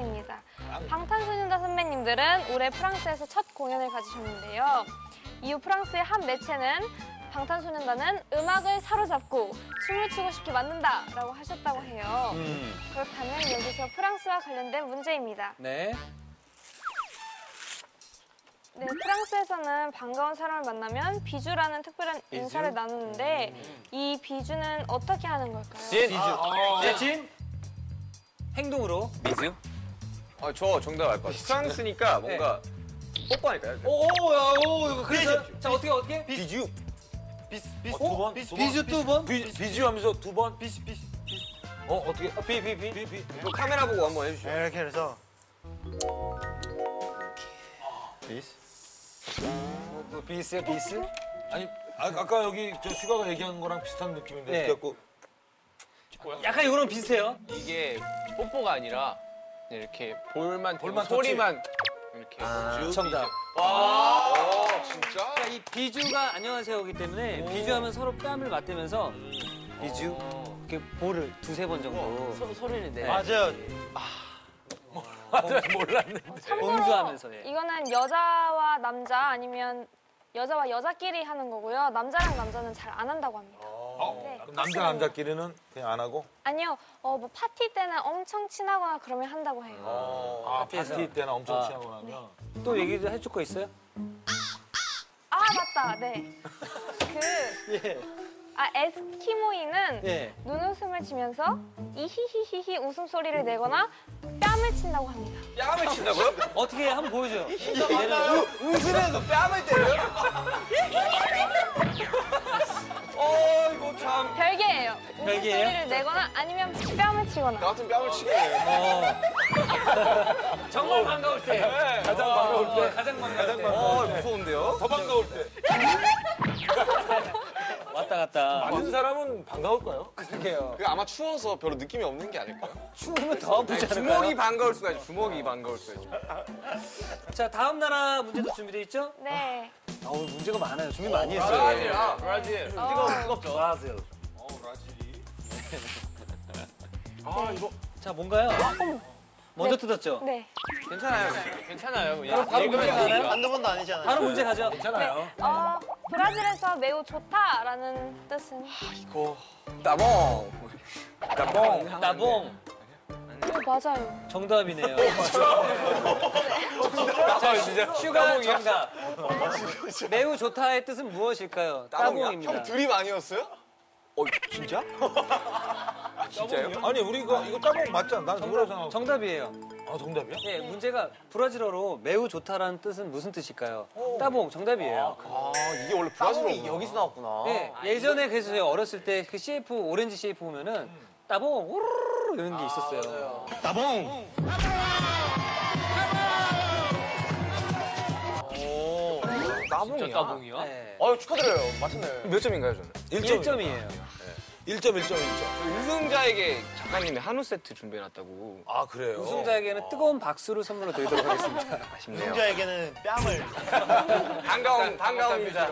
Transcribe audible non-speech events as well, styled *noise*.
프랑스입니다. 방탄소년단 선배님들은 올해 프랑스에서 첫 공연을 가지셨는데요. 이후 프랑스의 한 매체는 방탄소년단은 음악을 사로잡고 춤을 추고 싶게 만든다 라고 하셨다고 해요. 그렇다면 여기서 프랑스와 관련된 문제입니다. 네. 네, 프랑스에서는 반가운 사람을 만나면 비주라는 특별한 인사를 나누는데 이 비주는 어떻게 하는 걸까요? 비주. 네, 진. 행동으로. 미즈? 아, 저 정답 알 것 같아요. 프랑스니까 뭔가 뽀뽀하니까요. 오, 오, 야, 오, 이거 그래서 자 어떻게 어떻게? 비주. 비스 비스 두 번? 비주 두 번? 비, 비주 하면서 두 번. 비스 비스. 어 어떻게? 비, 비, 비. 비 비. 또 카메라 보고 한번 해주시죠. 이렇게 해서 뭐 비스요, 비스? 아니 아, 아까 여기 저 슈가가 얘기한 거랑 비슷한 느낌인데 네. 그래갖고 약간 이거랑 비슷해요. 이게 뽀뽀가 아니라 이렇게 볼만 볼만 소리만 이렇게 정답. 진짜? 그러니까 이 비주가 안녕하세요이기 때문에 비주하면 서로 뺨을 맞대면서 비주 이렇게 볼을 두세 번 정도 소, 소리를 내. 맞아요. 몰랐네. 봉주하면서 예. 이거는 여자와 남자 아니면 여자와 여자끼리 하는 거고요. 남자랑 남자는 잘 안 한다고 합니다. 네. 그럼 남자 남자끼리는 그냥 안 하고 아니요, 어, 뭐 파티 때는 엄청 친하거나 그러면 한다고 해요. 아 파티에서. 파티 때나 엄청 아. 친하고 나면 또 얘기 좀 해줄 거 있어요? 아 맞다, 네. 그 *laughs* 예. 아, 에스키모이는 예. 눈웃음을 지면서 이히히히히 웃음소리를 내거나 뺨을 친다고 합니다. 뺨을 친다고요? *laughs* 어떻게 한번 보여줘요. 얘는 웃으면서 뺨을 때려요? *laughs* 별개예요. 웃음소리를 내거나 아니면 뺨을 치거나. 나 같은 뺨을 치겠네. 어. 정말 반가울 때. 가장 반가울 때 가장 반가울 때. 어, 무서운데요? 더 반가울 때 *laughs* 왔다 갔다. 맞은 사람은 반가울까요? 그러게요. 그 아마 추워서 별로 느낌이 없는 게 아닐까요? 추우면 더 아프지 아니, 않을까요? 주먹이 반가울 수가 있죠. 주먹이 반가울 수가 있죠. 자, 다음 나라 문제도 준비돼 있죠? 네. 아, 오늘 문제가 많아요. 준비 많이 했어요. 브라질, 아, 브라질. 어, 뜨겁죠. 브라질. 아, 이거. 자, 뭔가요? 먼저 뜯었죠? 네. 괜찮아요. 괜찮아요. 바로, 바로 문제 가나요? 한두 번도 아니잖아요. 바로 문제 가죠. 괜찮아요. 어, 브라질에서 매우 좋다라는 뜻은 이거. 따봉. 따봉. 나봉. 네, 맞아요. 정답이네요. 아, 진짜. 슈가 정답. 매우 좋다의 뜻은 무엇일까요? tá bom입니다. 형 드립 아니었어요? 어, 진짜? *laughs* 아, 진짜요? 아니 우리 이거 이거 tá bom 맞잖아. 난 누구라고 생각하고. 정답이에요. 아 정답이야? 예, 문제가 브라질어로 매우 좋다라는 뜻은 무슨 뜻일까요? tá bom 정답이에요. 아, 이게 원래 브라질어 여기서 나왔구나. 예, 예전에 그래서 저희 어렸을 때 그 CF 오렌지 CF 보면은 따봉 우르르 이런 게 있었어요. 따봉이야. 진짜 따봉이야? 네. 아유, 축하드려요. 맞췄네. 몇 점인가요, 저는? 1점이에요. 1점 1점 1점. 우승자에게 작가님이 한우 세트 준비해놨다고. 아 그래요. 우승자에게는 뜨거운 박수를 선물로 드리도록 하겠습니다. *laughs* 아쉽네요. 승자에게는 뺨을 *laughs* 반가운, 반가운 인사.